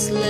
Let's live.